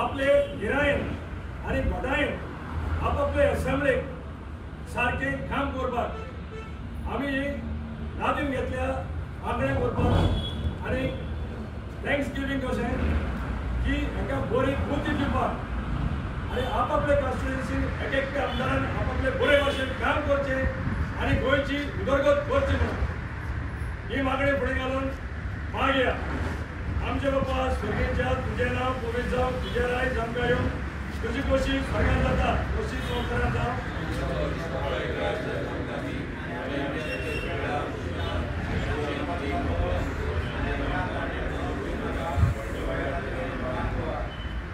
आपले गिरायन आणि घोटायन आपापले असेंब्लीक सारखे काम करपाक आमी नादीन घेतल्या मागण्या करपाक आणि थँक्स गिवींग कशें की एका बरी कृती दिवपाक आणि आपापले कॉन्स्टिट्युन्सीन एक एक आमदारान आपापले बरे भाशेन काम करचे आणि गोंयची उदरगत करची म्हणून. ही मागणी फुडें घालून मागया आमचे बाबा स्वर्गीच्या तुजें नांव पवित्र जावं तुजे राय जामकां येवं तुजी कशी स्वर्गान जाता तशी संवसारान जावं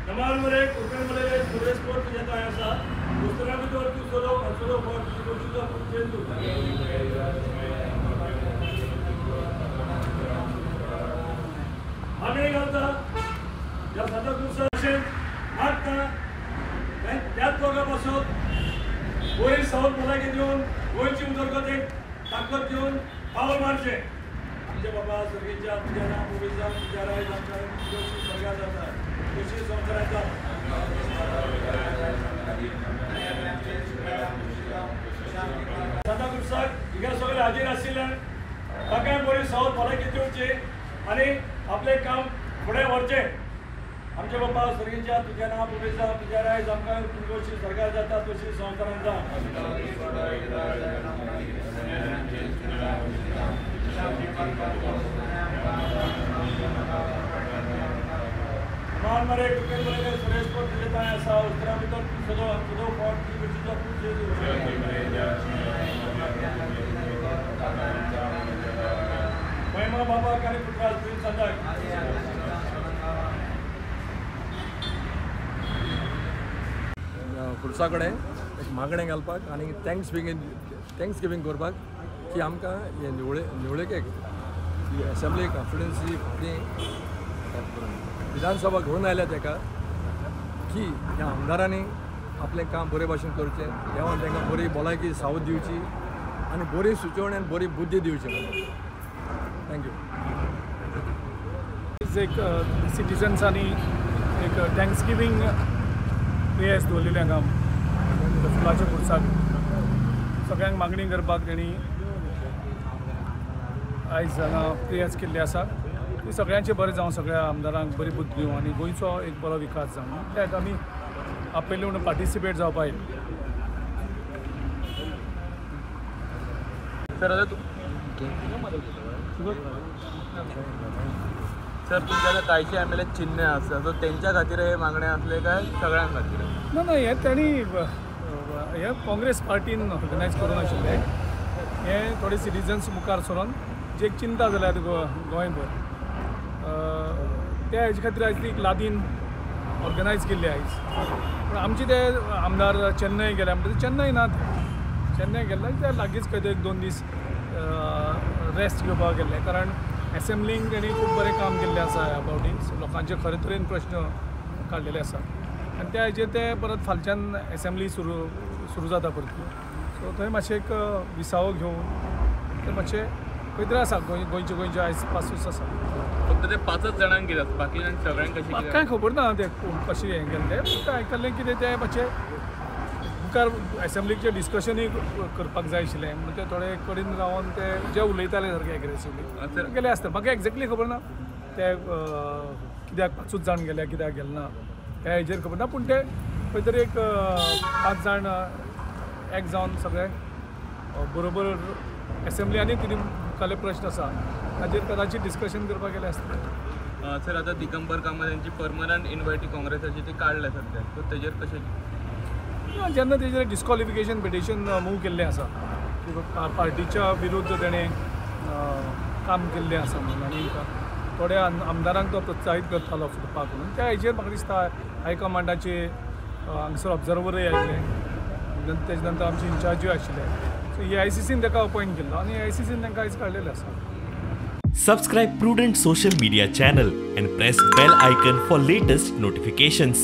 नमाल मरे कुकन मरे सुरेश कोट तुझ्या काय असा पुस्तका भितर तू सोलो सोलो कोट तू तुझा पुढचे गोळी सहन भलायकी देऊन गोयची उदरगत एक ताकद देऊन पावल मारचे आमचे बाबा सर्गीच्या पुजारा मुलीच्या पुजारा तुझ्या राय जाता तुझी स्वर्गात जाता तुझी संसारात सदा दिवसाक हिंगा सगळे हाजीर आशिल्ल्यान ताका बरी सहज भलायकी दिवची आनी आपले काम फुडें व्हरचें आमचे बाबा सर्गीच्या तुझ्या नांव पुरेचा तुझ्या राय जामकां तूं सरकार जाता तशी संवसारान मान मरे क्रिकेट मरे सुरेश कोट तुझे काय असा भितर तूं सदो सदो महिमा बाबा काही पुत्रा तुझी संदाक खुर्सा कडेन एक मागणें घालपाक आनी थँक्स बिगीन थँक्स गिवींग करपाक की आमकां हे निवळे निवळेकेक ही असेंब्ली कॉन्स्टिट्युन्सी फाटीं विधानसभा घेवन आयल्या ताका की ह्या आमदारांनी आपलें काम बरे भाशेन करचें देवान तांकां बरी भलायकी सावध दिवची आनी बरी सुचोवणी आनी बरी बुद्धी दिवची थँक्यू एक uh, सिटिजन्सांनी एक uh, थँक्स गिवींग प्रेयर्स दवरलेली हांगा फुलाच्या खुर्साक सगळ्यांक मागणी करपाक तेणी आयज हांगा प्रेयर्स केल्ली आसा. ती सगळ्यांचें बरें जावं सगळ्या आमदारांक बरी बुद्धी दिवं आनी गोंयचो एक बरो विकास जावं. त्यात आमी आपयले म्हणून पार्टिसिपेट जावपा येयले सर आता तू सर तुमच्या आता एम एल ए चिन्ह आसा सो तेंच्या खातीर हे मागणे असले काय? सगळ्यां खातीर. ना ना हे तेणी हे काँग्रेस पार्टीन ऑर्गनायज करून आशिल्ले. हे थोडे सिटिजन्स मुखार सरून जे एक चिंता जाल्यात गो गोंयभर त्या हेजे खातीर आयज ती एक लादीन ऑर्गनायज केल्ली आयज पूण आमचे ते आमदार चेन्नय गेले म्हणटा चेन्नय नात चेन्नय गेल्ले ते लागींच खंय एक दोन दीस रेस्ट घेवपाक गेल्ले कारण एसेंब्लींक तेणी खूब बरें काम केल्लें आसा ह्या फावटी लोकांचे खरे तरेन प्रश्न काडलेले आसा आनी त्या हेजेर ते परत फालच्यान एसेंब्ली सुरू सुरू जाता परत. सो थंय मातशें एक विसावो घेवन ते मातशें खंय तरी आसा गोंय गोंयचे गोंयचे आयज पासूस आसा. फक्त ते पांचच जाणांक कितें बाकीच्यांक सगळ्यांक कांय खबर ना ते कशें हें केलें तें फक्त आयकल्लें कितें तें मातशें मुखार एसेंब्लीचें डिस्कशनूय करपाक जाय आशिल्लें. म्हणून ते थोडे कडेन रावन ते जे उलयताले सारके एग्रेसिवली गेले आसता म्हाका एक्झॅक्टली खबर ना. ते कित्याक पांचूच जाण गेले कित्याक गेले ना. त्या हेजेर खबर ना. पूण ते खंय तरी एक पांच जाण एक जावन सगळे बरोबर एसेंब्ली आनी कितें मुखाले प्रश्न आसा ताजेर कदाचित डिस्कशन करपाक गेले आसतले अं, सर आता दिगंबर कामत यांची परमनंट इन्व्हायटी काँग्रेसाची ती काढल्या सध्या. सो तेजेर कशें जेन्ना तेजेर डिस्कॉलिफिकेशन पिटिशन मूव केल्लें आसा की पार्टीच्या विरुद्ध तेणें काम केल्लें आसा म्हणून. आनी थोड्या आमदारांक तो प्रोत्साहीत करतालो फुटपाक म्हणून. त्या हेजेर म्हाका दिसता हायकमांडाचे हांगसर ऑब्जर्वरूय आयिल्ले तेजे नंतर आमचे इन्चार्जूय आशिल्ले सो ए आय सी सीन ताका अपॉयंट केल्लो आनी ए आय सी सीन तांकां आयज काडलेलें आसा Subscribe Prudent social media channel and press bell icon for latest notifications.